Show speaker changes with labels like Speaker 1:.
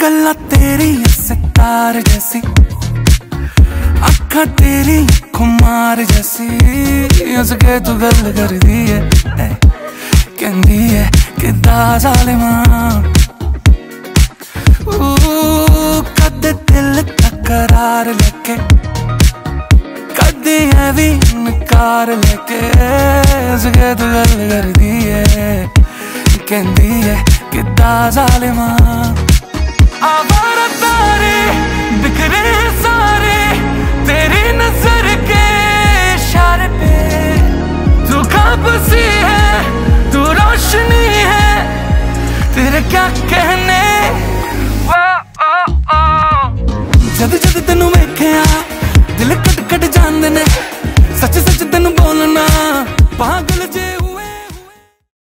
Speaker 1: गल्ला तेरी सितार जैसी अखा तेरी खुमार जैसी, उसके तू गल कर दी है कहती है कि जालिमा। कद दिल तकरार लेके, कदी है भी नकार लेके, उसके तू गल कर दी है कहती है कि जालिमा। आवारा तू खाब सी है तू रोशनी है। तेरे क्या क्या